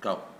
Go.